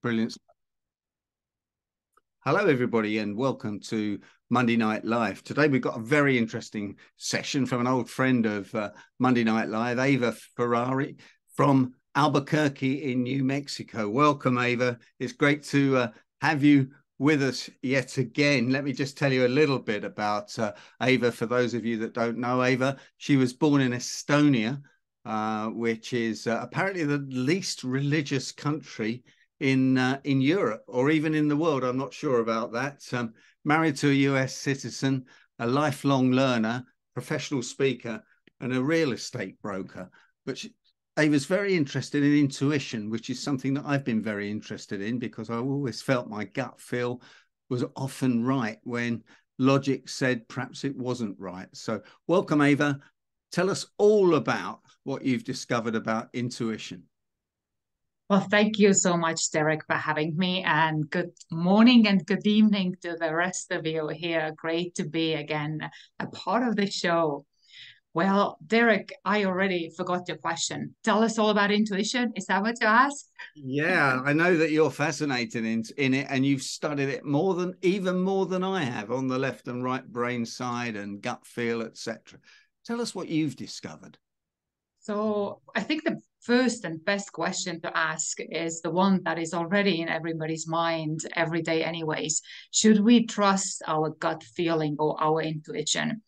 Brilliant. Hello, everybody, and welcome to Monday Night Live. Today, we've got a very interesting session from an old friend of uh, Monday Night Live, Ava Farini from Albuquerque in New Mexico. Welcome, Ava. It's great to uh, have you with us yet again. Let me just tell you a little bit about uh, Ava for those of you that don't know Ava. She was born in Estonia, uh, which is uh, apparently the least religious country in uh, in Europe or even in the world. I'm not sure about that. Um, married to a US citizen, a lifelong learner, professional speaker, and a real estate broker. But she, Ava's very interested in intuition, which is something that I've been very interested in because I always felt my gut feel was often right when logic said perhaps it wasn't right. So, welcome, Ava. Tell us all about what you've discovered about intuition. Well, thank you so much, Derek, for having me. And good morning and good evening to the rest of you here. Great to be again a part of the show. Well, Derek, I already forgot your question. Tell us all about intuition. Is that what you asked? Yeah, I know that you're fascinated in, in it and you've studied it more than even more than I have on the left and right brain side and gut feel, etc. Tell us what you've discovered. So I think the first and best question to ask is the one that is already in everybody's mind every day anyways. Should we trust our gut feeling or our intuition?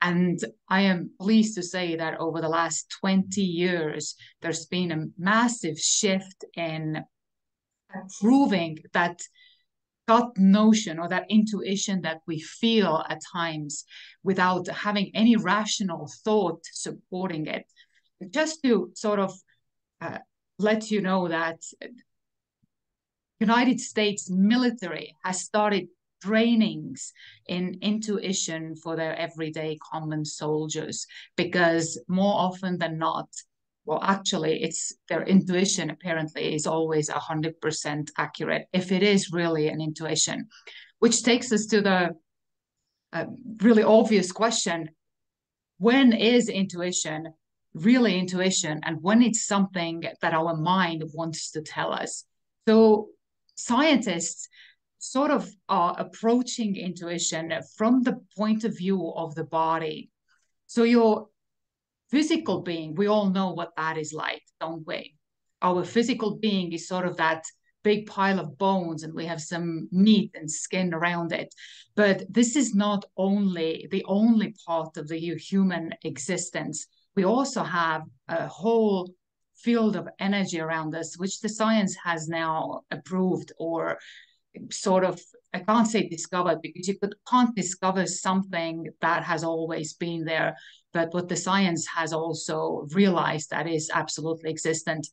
And I am pleased to say that over the last 20 years, there's been a massive shift in proving that gut notion or that intuition that we feel at times without having any rational thought supporting it. Just to sort of uh, let you know that United States military has started trainings in intuition for their everyday common soldiers because more often than not well actually it's their intuition apparently is always 100% accurate if it is really an intuition which takes us to the uh, really obvious question when is intuition really intuition and when it's something that our mind wants to tell us so scientists sort of are approaching intuition from the point of view of the body. So your physical being, we all know what that is like, don't we? Our physical being is sort of that big pile of bones and we have some meat and skin around it. But this is not only the only part of the human existence. We also have a whole field of energy around us, which the science has now approved or sort of I can't say discovered because you could, can't discover something that has always been there, but what the science has also realized that is absolutely existent.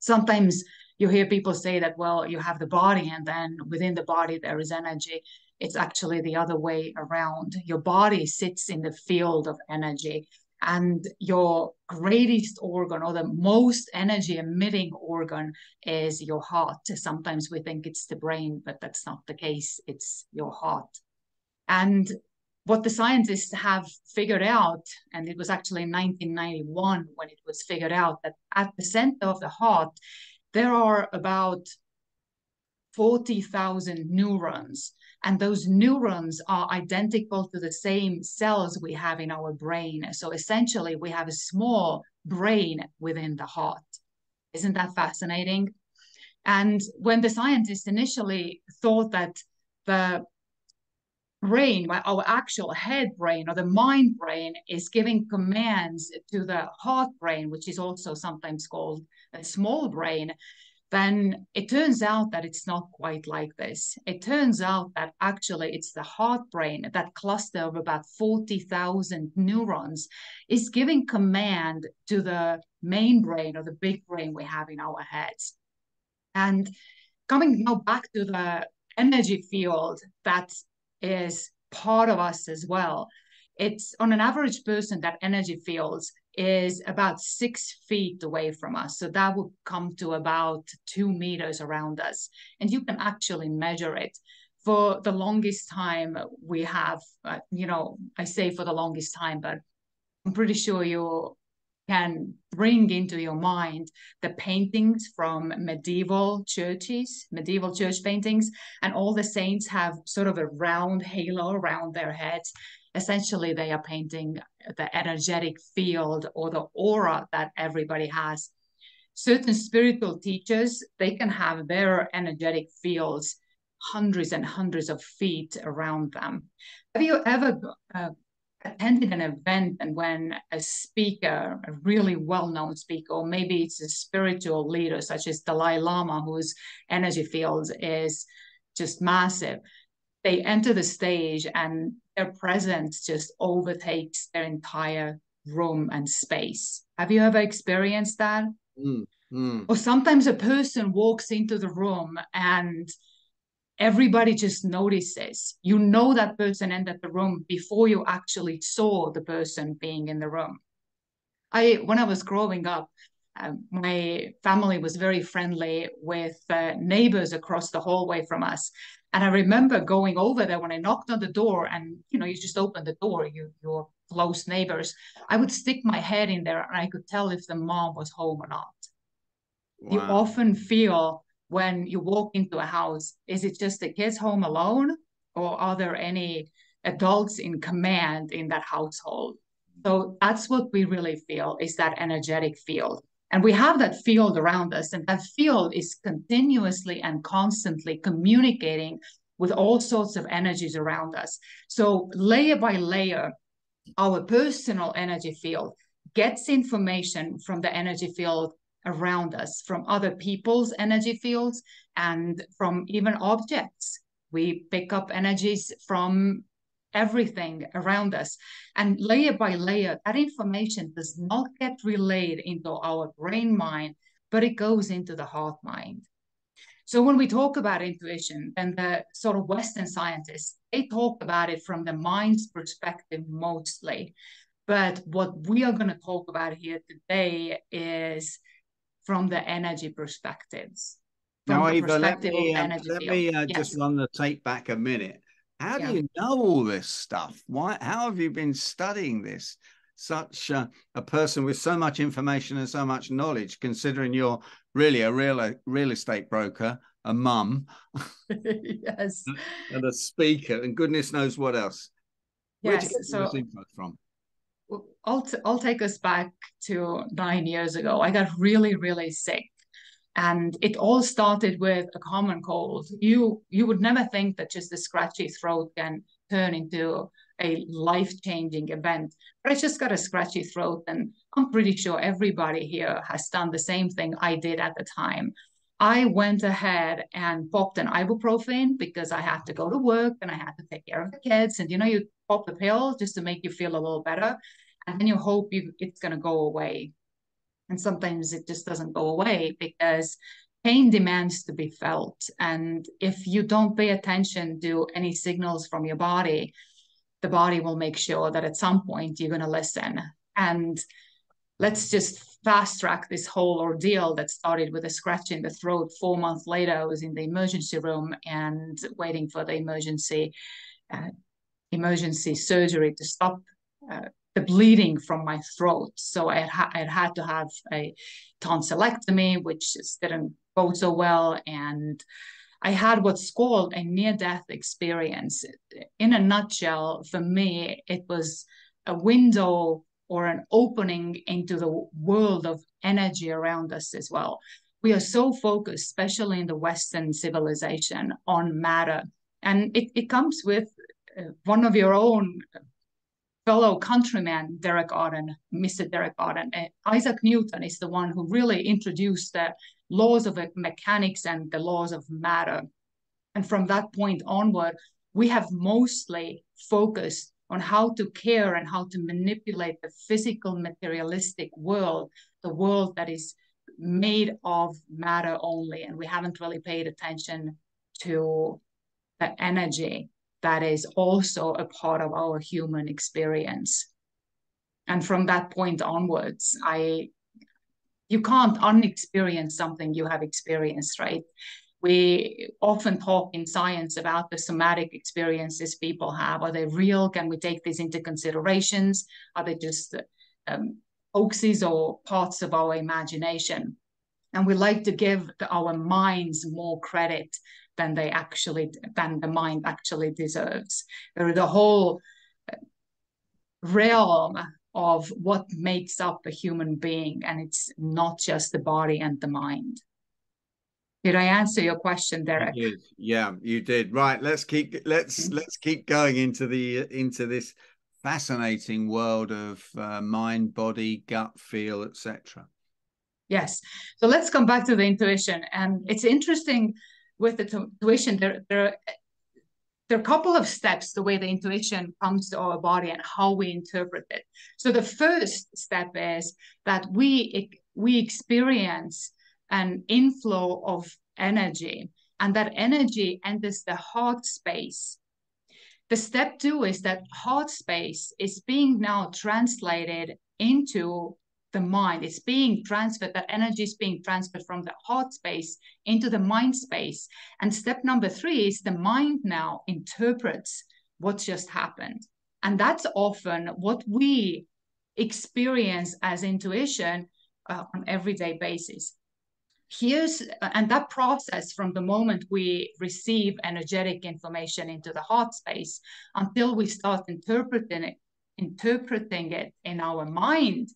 Sometimes you hear people say that, well, you have the body and then within the body there is energy. It's actually the other way around. Your body sits in the field of energy and your greatest organ or the most energy emitting organ is your heart. Sometimes we think it's the brain, but that's not the case. It's your heart. And what the scientists have figured out, and it was actually in 1991 when it was figured out that at the center of the heart, there are about 40,000 neurons and those neurons are identical to the same cells we have in our brain. So essentially, we have a small brain within the heart. Isn't that fascinating? And when the scientists initially thought that the brain, our actual head brain or the mind brain, is giving commands to the heart brain, which is also sometimes called a small brain, then it turns out that it's not quite like this. It turns out that actually it's the heart brain, that cluster of about 40,000 neurons, is giving command to the main brain or the big brain we have in our heads. And coming now back to the energy field that is part of us as well. It's on an average person that energy fields is about six feet away from us. So that would come to about two meters around us. And you can actually measure it. For the longest time, we have, uh, you know, I say for the longest time, but I'm pretty sure you can bring into your mind the paintings from medieval churches, medieval church paintings, and all the saints have sort of a round halo around their heads. Essentially, they are painting the energetic field or the aura that everybody has. Certain spiritual teachers, they can have their energetic fields hundreds and hundreds of feet around them. Have you ever uh, attended an event and when a speaker, a really well-known speaker, or maybe it's a spiritual leader such as Dalai Lama, whose energy field is just massive, they enter the stage and their presence just overtakes their entire room and space. Have you ever experienced that? Mm, mm. Or sometimes a person walks into the room and everybody just notices. You know that person entered the room before you actually saw the person being in the room. I, when I was growing up, um, my family was very friendly with uh, neighbors across the hallway from us. And I remember going over there when I knocked on the door, and you know, you just open the door, you your close neighbors. I would stick my head in there, and I could tell if the mom was home or not. Wow. You often feel when you walk into a house is it just the kids home alone or are there any adults in command in that household so that's what we really feel is that energetic field and we have that field around us and that field is continuously and constantly communicating with all sorts of energies around us so layer by layer our personal energy field gets information from the energy field around us from other people's energy fields and from even objects. We pick up energies from everything around us. And layer by layer, that information does not get relayed into our brain mind, but it goes into the heart mind. So when we talk about intuition, and the sort of Western scientists, they talk about it from the mind's perspective mostly. But what we are going to talk about here today is from the energy perspectives. Now, Eva, let me, uh, let me uh, yes. just run the tape back a minute. How do you know all this stuff? Why? How have you been studying this? Such uh, a person with so much information and so much knowledge, considering you're really a real real estate broker, a mum, yes, and a speaker, and goodness knows what else. Yes, so from I'll, t- I'll take us back to nine years ago. I got really, really sick. And it all started with a common cold. You you would never think that just a scratchy throat can turn into a life-changing event. But I just got a scratchy throat, and I'm pretty sure everybody here has done the same thing I did at the time. I went ahead and popped an ibuprofen because I had to go to work and I had to take care of the kids. And you know, you pop the pill just to make you feel a little better and then you hope you, it's going to go away and sometimes it just doesn't go away because pain demands to be felt. And if you don't pay attention to any signals from your body the body will make sure that at some point you're going to listen. And let's just fast track this whole ordeal that started with a scratch in the throat four months later. I was in the emergency room and waiting for the emergency uh, emergency surgery to stop uh, the bleeding from my throat. So I had, I had to have a tonsillectomy, which just didn't go so well. And I had what's called a near death experience. In a nutshell, for me, it was a window or an opening into the world of energy around us as well. We are so focused, especially in the Western civilization, on matter. And it, it comes with uh, one of your own fellow countryman Derek Arden, Mr. Derek Arden, uh, Isaac Newton is the one who really introduced the laws of mechanics and the laws of matter. And from that point onward, we have mostly focused on how to care and how to manipulate the physical materialistic world, the world that is made of matter only. And we haven't really paid attention to the energy that is also a part of our human experience. And from that point onwards, I you can't unexperience something you have experienced, right? We often talk in science about the somatic experiences people have. Are they real? Can we take these into considerations? Are they just um, hoaxes or parts of our imagination. And we like to give our minds more credit than they actually than the mind actually deserves. The whole realm of what makes up a human being, and it's not just the body and the mind. Did I answer your question, Derek? You yeah, you did. Right. Let's keep let's let's keep going into the into this fascinating world of uh, mind, body, gut feel, etc. Yes. So let's come back to the intuition, and it's interesting with the intuition. There, there, there are a couple of steps the way the intuition comes to our body and how we interpret it. So the first step is that we we experience an inflow of energy, and that energy enters the heart space the step two is that heart space is being now translated into the mind. It's being transferred, that energy is being transferred from the heart space into the mind space. And step number three is the mind now interprets what just happened. And that's often what we experience as intuition uh, on everyday basis here's and that process from the moment we receive energetic information into the heart space until we start interpreting it interpreting it in our mind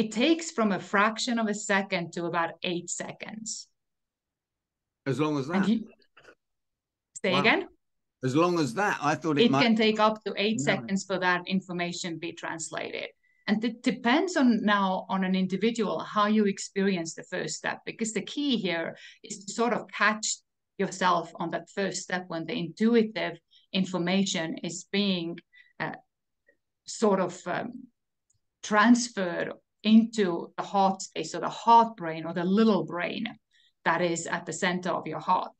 it takes from a fraction of a second to about eight seconds as long as that you, say wow. again as long as that i thought it, it might... can take up to eight no. seconds for that information be translated and it depends on now on an individual how you experience the first step, because the key here is to sort of catch yourself on that first step when the intuitive information is being uh, sort of um, transferred into the heart space or the heart brain or the little brain that is at the center of your heart.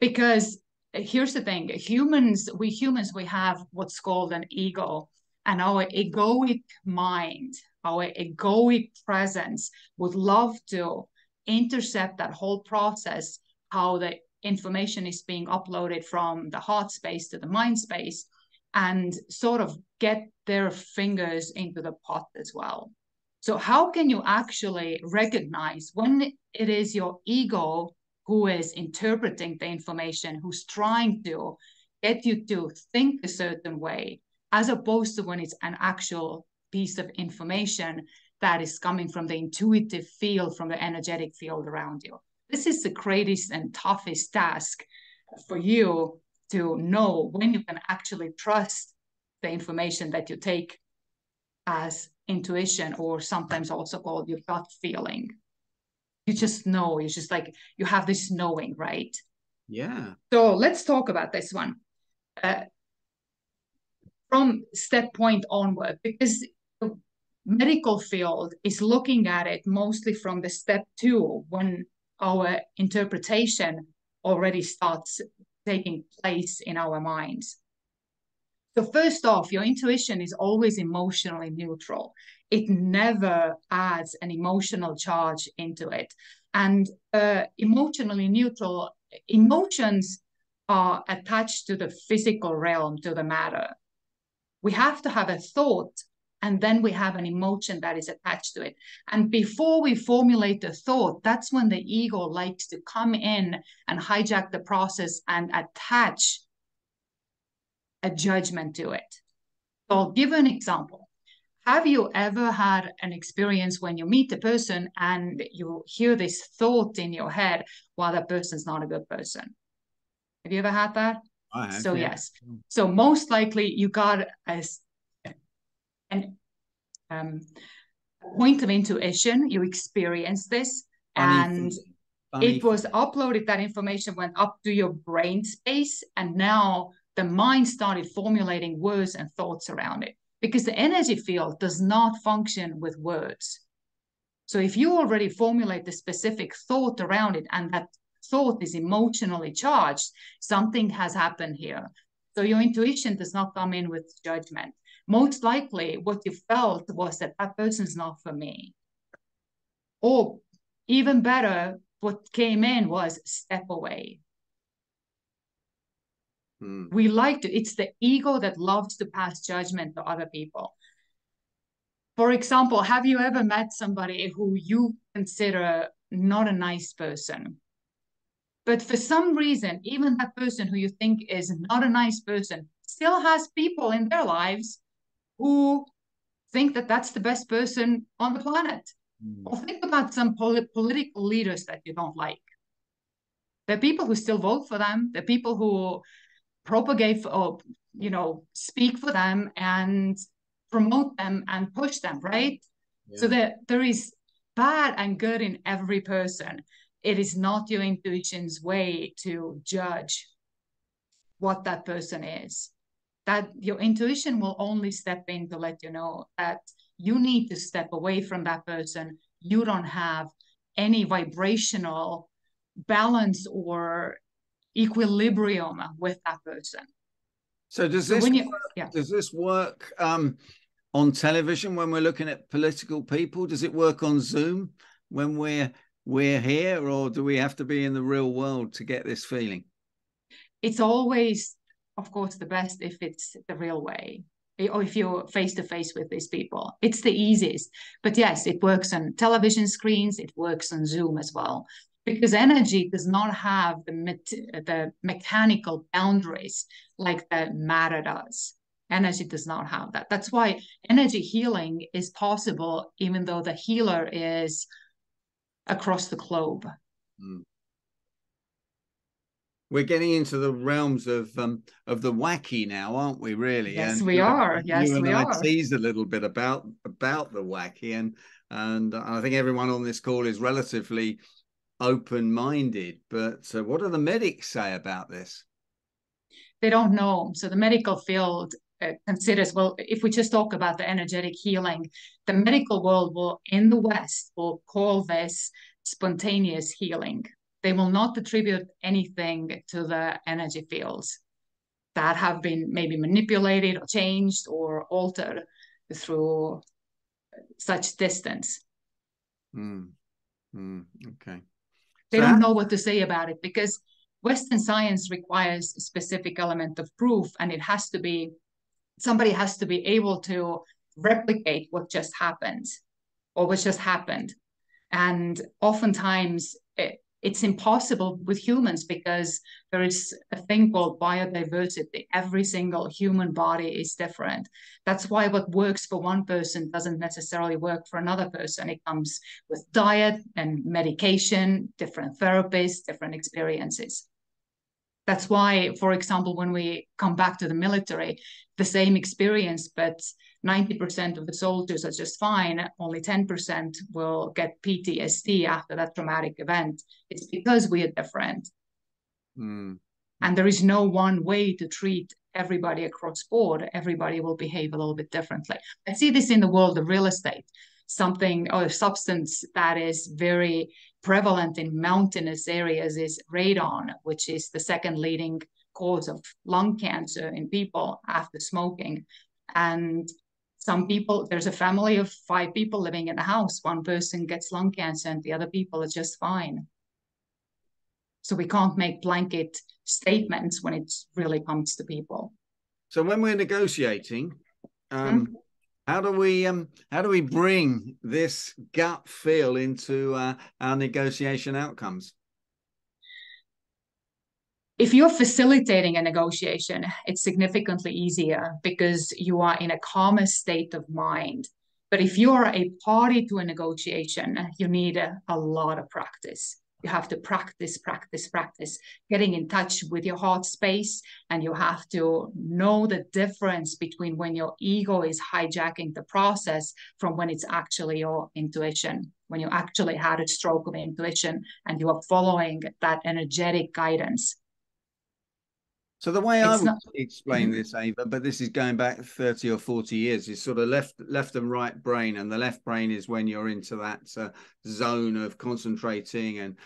Because here's the thing humans, we humans, we have what's called an ego and our egoic mind, our egoic presence would love to intercept that whole process, how the information is being uploaded from the heart space to the mind space, and sort of get their fingers into the pot as well. So, how can you actually recognize when it is your ego who is interpreting the information, who's trying to get you to think a certain way, as opposed to when it's an actual piece of information that is coming from the intuitive field, from the energetic field around you. This is the greatest and toughest task for you to know when you can actually trust the information that you take as intuition, or sometimes also called your gut feeling. You just know, it's just like you have this knowing, right? Yeah. So let's talk about this one. Uh, from step point onward because the medical field is looking at it mostly from the step two when our interpretation already starts taking place in our minds. So, first off, your intuition is always emotionally neutral. It never adds an emotional charge into it. And uh, emotionally neutral emotions are attached to the physical realm, to the matter we have to have a thought and then we have an emotion that is attached to it. And before we formulate the thought, that's when the ego likes to come in and hijack the process and attach a judgment to it. So I'll give an example. Have you ever had an experience when you meet a person and you hear this thought in your head, well, that person's not a good person? Have you ever had that? so yeah. yes. So most likely you got as an um, point of intuition. You experienced this, and Funny. it was uploaded. That information went up to your brain space, and now the mind started formulating words and thoughts around it because the energy field does not function with words. So if you already formulate the specific thought around it and that thought is emotionally charged, something has happened here. So your intuition does not come in with judgment. Most likely, what you felt was that that person's not for me. Or even better, what came in was step away. Hmm. We like to, it's the ego that loves to pass judgment to other people. for example, have you ever met somebody who you consider not a nice person? But for some reason, even that person who you think is not a nice person still has people in their lives who think that that's the best person on the planet. Mm. Or think about some polit- political leaders that you don't like. There are people who still vote for them. There are people who propagate for, or you know speak for them and promote them and push them, right? Yeah. So that there is bad and good in every person. It is not your intuition's way to judge what that person is. That your intuition will only step in to let you know that you need to step away from that person. You don't have any vibrational balance or equilibrium with that person. So does this so you, yeah. does this work um, on television when we're looking at political people? Does it work on Zoom when we're we're here, or do we have to be in the real world to get this feeling? It's always, of course, the best if it's the real way or if you're face to face with these people. It's the easiest. But yes, it works on television screens, it works on Zoom as well because energy does not have the, me- the mechanical boundaries like the matter does. Energy does not have that. That's why energy healing is possible, even though the healer is across the globe. Mm. We're getting into the realms of um, of the wacky now, aren't we? Really? Yes, and, we are. Yes, you we I are. Tease a little bit about about the wacky, and and I think everyone on this call is relatively open minded. But uh, what do the medics say about this? They don't know. So the medical field uh, considers well if we just talk about the energetic healing the medical world will in the west will call this spontaneous healing they will not attribute anything to the energy fields that have been maybe manipulated or changed or altered through such distance mm. Mm. okay they so don't know what to say about it because Western science requires a specific element of proof, and it has to be somebody has to be able to replicate what just happened or what just happened. And oftentimes it, it's impossible with humans because there is a thing called biodiversity. Every single human body is different. That's why what works for one person doesn't necessarily work for another person. It comes with diet and medication, different therapies, different experiences. That's why, for example, when we come back to the military, the same experience, but 90% of the soldiers are just fine. Only 10% will get PTSD after that traumatic event. It's because we are different. Mm. And there is no one way to treat everybody across board. Everybody will behave a little bit differently. I see this in the world of real estate. Something or a substance that is very prevalent in mountainous areas is radon, which is the second leading cause of lung cancer in people after smoking. And some people, there's a family of five people living in a house. One person gets lung cancer and the other people are just fine. So we can't make blanket statements when it really comes to people. So when we're negotiating, um, mm-hmm. How do we um, how do we bring this gut feel into uh, our negotiation outcomes? if you're facilitating a negotiation, it's significantly easier because you are in a calmer state of mind. But if you're a party to a negotiation, you need a, a lot of practice. You have to practice, practice, practice, getting in touch with your heart space. And you have to know the difference between when your ego is hijacking the process from when it's actually your intuition, when you actually had a stroke of intuition and you are following that energetic guidance so the way it's I would not... explain mm-hmm. this, Ava, but this is going back thirty or forty years, is sort of left, left and right brain, and the left brain is when you're into that uh, zone of concentrating and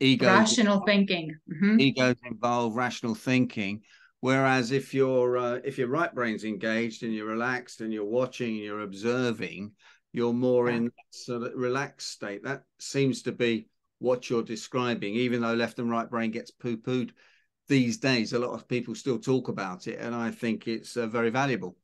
ego, rational thinking, mm-hmm. egos involved, rational thinking. Whereas if your uh, if your right brain's engaged and you're relaxed and you're watching and you're observing, you're more yeah. in that sort of relaxed state. That seems to be what you're describing, even though left and right brain gets poo pooed these days, a lot of people still talk about it, and I think it's uh, very valuable.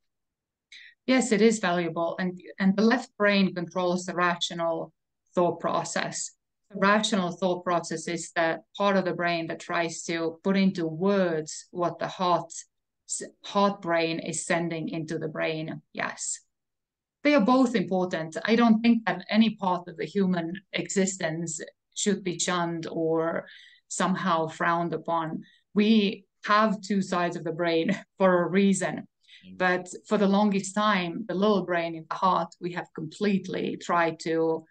Yes, it is valuable. And, and the left brain controls the rational thought process. The rational thought process is the part of the brain that tries to put into words what the heart, heart brain is sending into the brain. Yes. They are both important. I don't think that any part of the human existence should be shunned or somehow frowned upon. We have two sides of the brain for a reason but for the longest time, the little brain in the heart, we have completely tried to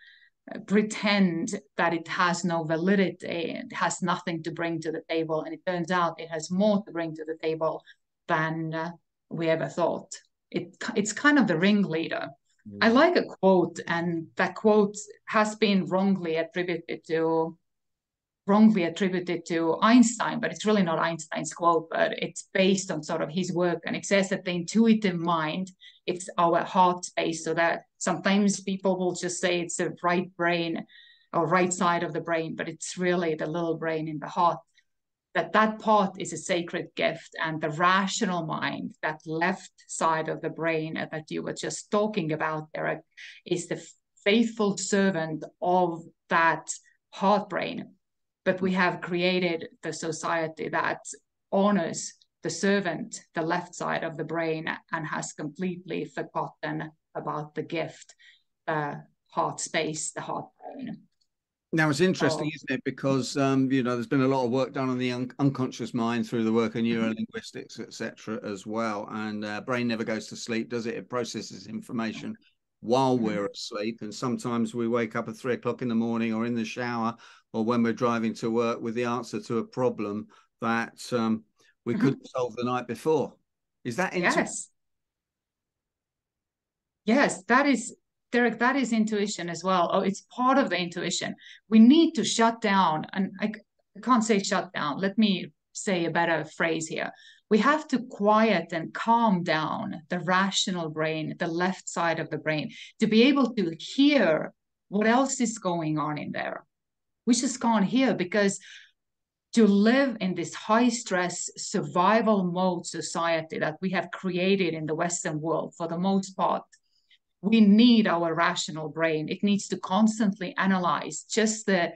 uh, pretend that it has no validity, it has nothing to bring to the table. And it turns out it has more to bring to the table than uh, we ever thought. It, it's kind of the ringleader. Mm. I like a quote, and that quote has been wrongly attributed to wrongly attributed to Einstein, but it's really not Einstein's quote, but it's based on sort of his work. And it says that the intuitive mind, it's our heart space. So that sometimes people will just say it's the right brain or right side of the brain, but it's really the little brain in the heart. That that part is a sacred gift, and the rational mind, that left side of the brain that you were just talking about, Derek, is the faithful servant of that heart brain but we have created the society that honors the servant, the left side of the brain, and has completely forgotten about the gift, the heart space, the heart brain. Now it's interesting, oh. isn't it? Because um, you know, there's been a lot of work done on the un- unconscious mind through the work of mm-hmm. neurolinguistics, etc., as well. And uh, brain never goes to sleep, does it? It processes information while mm-hmm. we're asleep, and sometimes we wake up at three o'clock in the morning or in the shower or when we're driving to work with the answer to a problem that um, we mm-hmm. couldn't solve the night before. Is that intuition? Yes. Yes, that is Derek, that is intuition as well. Oh, it's part of the intuition. We need to shut down, and I, I can't say shut down. Let me say a better phrase here. We have to quiet and calm down the rational brain, the left side of the brain, to be able to hear what else is going on in there we just can't hear because to live in this high stress survival mode society that we have created in the Western world for the most part, we need our rational brain. It needs to constantly analyze just the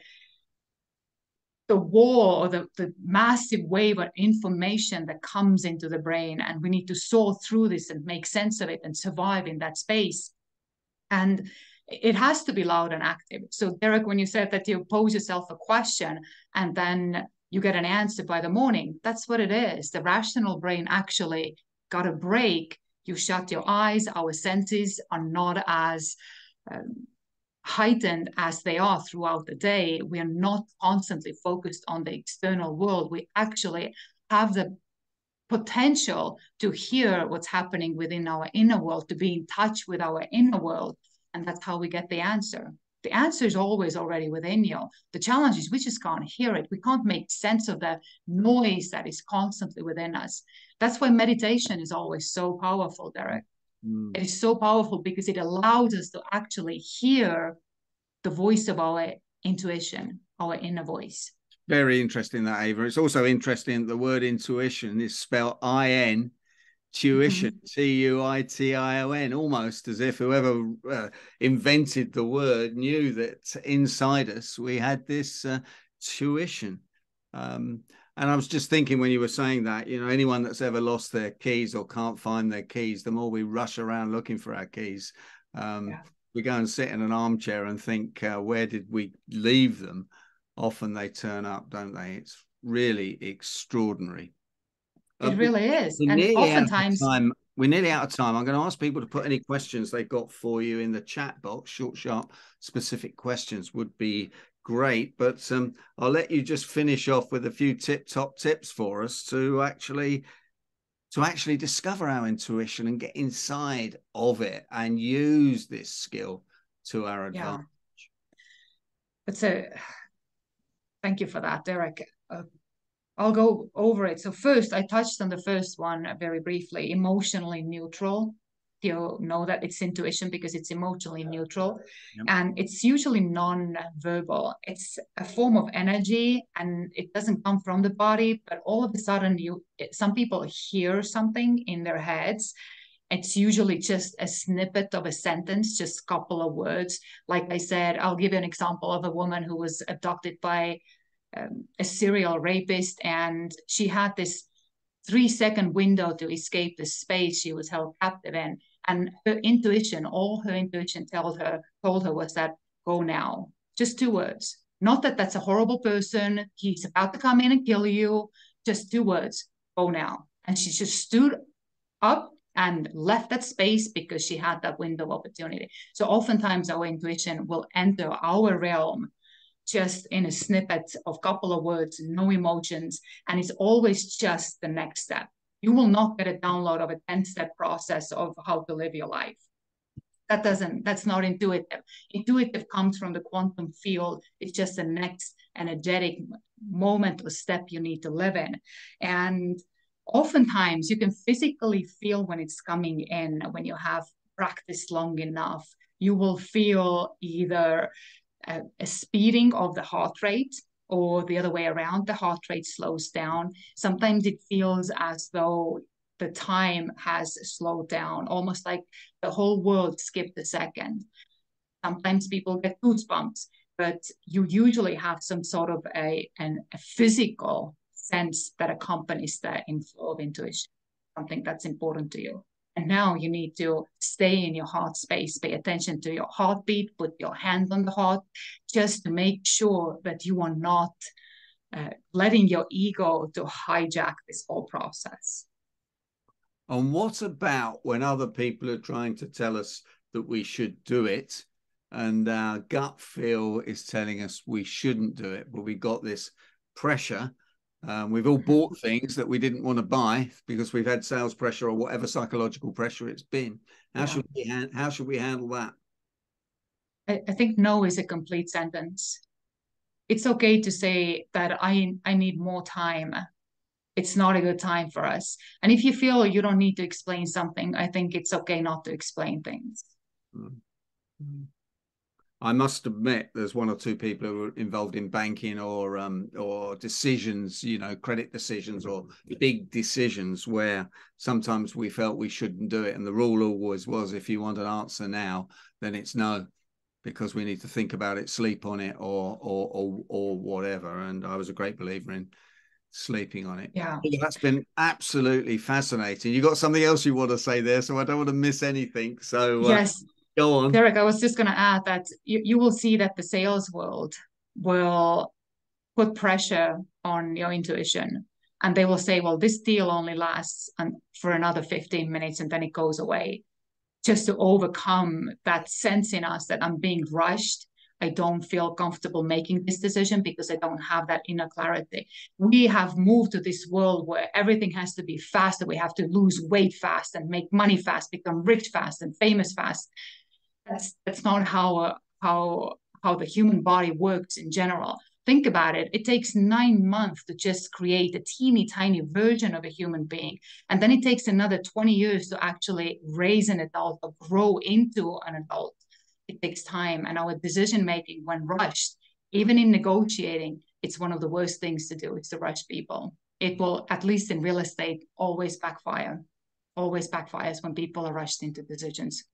the war or the, the massive wave of information that comes into the brain and we need to sort through this and make sense of it and survive in that space and it has to be loud and active. So, Derek, when you said that you pose yourself a question and then you get an answer by the morning, that's what it is. The rational brain actually got a break. You shut your eyes, our senses are not as um, heightened as they are throughout the day. We are not constantly focused on the external world. We actually have the potential to hear what's happening within our inner world, to be in touch with our inner world and that's how we get the answer. The answer is always already within you. The challenge is we just can't hear it. We can't make sense of the noise that is constantly within us. That's why meditation is always so powerful derek. Mm. it is so powerful because it allows us to actually hear the voice of our intuition our inner voice. Very interesting that ava. It's also interesting the word intuition is spelled i-n tuition mm-hmm. t-u-i-t-i-o-n almost as if whoever uh, invented the word knew that inside us we had this uh, tuition um, and i was just thinking when you were saying that you know anyone that's ever lost their keys or can't find their keys the more we rush around looking for our keys um, yeah. we go and sit in an armchair and think uh, where did we leave them often they turn up don't they it's really extraordinary it really is. And oftentimes time. We're nearly out of time. I'm going to ask people to put any questions they've got for you in the chat box. Short, sharp, specific questions would be great. But um, I'll let you just finish off with a few tip top tips for us to actually to actually discover our intuition and get inside of it and use this skill to our advantage. Yeah. It's a thank you for that, Derek. Uh, I'll go over it. So first, I touched on the first one very briefly, emotionally neutral. You know that it's intuition because it's emotionally neutral, yep. and it's usually non-verbal. It's a form of energy, and it doesn't come from the body. But all of a sudden, you some people hear something in their heads, it's usually just a snippet of a sentence, just a couple of words. Like I said, I'll give you an example of a woman who was abducted by um, a serial rapist, and she had this three second window to escape the space she was held captive in. And her intuition, all her intuition told her, told her was that go now. Just two words. Not that that's a horrible person. He's about to come in and kill you. Just two words. Go now. And she just stood up and left that space because she had that window of opportunity. So oftentimes our intuition will enter our realm just in a snippet of couple of words, no emotions, and it's always just the next step. You will not get a download of a 10-step process of how to live your life. That doesn't, that's not intuitive. Intuitive comes from the quantum field. It's just the next energetic moment or step you need to live in. And oftentimes you can physically feel when it's coming in when you have practiced long enough you will feel either a, a, speeding of the heart rate or the other way around. The heart rate slows down. Sometimes it feels as though the time has slowed down almost like the whole world skipped a second. Sometimes people get goosebumps but you usually have some sort of a, an, a physical sense that accompanies the inflow of intuition, something that's important to you. And now you need to stay in your heart space, pay attention to your heartbeat, put your hand on the heart, just to make sure that you are not uh, letting your ego to hijack this whole process. And what about when other people are trying to tell us that we should do it, and our gut feel is telling us we shouldn't do it, but we got this pressure um, we've all bought things that we didn't want to buy because we've had sales pressure or whatever psychological pressure it's been. How yeah. should we ha- how should we handle that? I, I think no is a complete sentence. It's okay to say that I I need more time. It's not a good time for us. And if you feel you don't need to explain something, I think it's okay not to explain things. Mm-hmm. I must admit, there's one or two people who are involved in banking or um, or decisions, you know, credit decisions or big decisions where sometimes we felt we shouldn't do it, and the rule always was if you want an answer now, then it's no, because we need to think about it, sleep on it, or or or, or whatever. And I was a great believer in sleeping on it. Yeah. That's been absolutely fascinating. You got something else you want to say there, so I don't want to miss anything. So uh, yes, Go on. Derek, I was just going to add that you, you will see that the sales world will put pressure on your intuition and they will say, well, this deal only lasts for another 15 minutes and then it goes away just to overcome that sense in us that I'm being rushed. I don't feel comfortable making this decision because I don't have that inner clarity. We have moved to this world where everything has to be fast, we have to lose weight fast and make money fast, become rich fast and famous fast that's that's not how uh, how how the human body works in general. Think about it. It takes nine months to just create a teeny tiny version of a human being. And then it takes another 20 years to actually raise an adult or grow into an adult. It takes time. And our decision making when rushed even in negotiating it's one of the worst things to do is to rush people. It will at least in real estate always backfire. Always backfires when people are rushed into decisions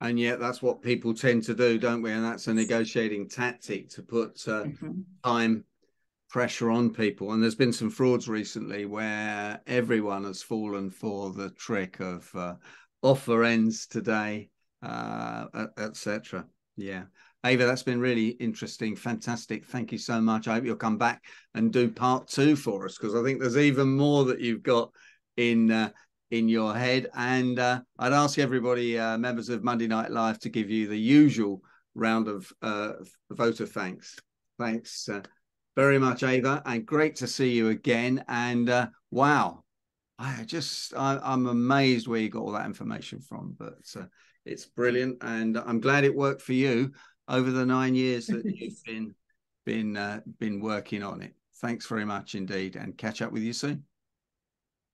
and yet that's what people tend to do don't we? And that's a negotiating tactic to put uh, mm-hmm. time pressure on people. And there's been some frauds recently where everyone has fallen for the trick of uh, offer ends today uh, etc yeah. Ava that's been really interesting. Fantastic. Thank you so much. I hope you'll come back and do part two for us because i think there's even more that you've got in uh, in your head. And uh, I'd ask everybody, uh, members of Monday Night Live, to give you the usual round of uh, vote of thanks. Thanks uh, very much, Ava, and great to see you again. And uh, wow, I just I, am amazed where you got all that information from, but uh, it's brilliant, and I'm glad it worked for you over the nine years that you've been been been working on it. Thanks very much indeed, and catch up with you soon.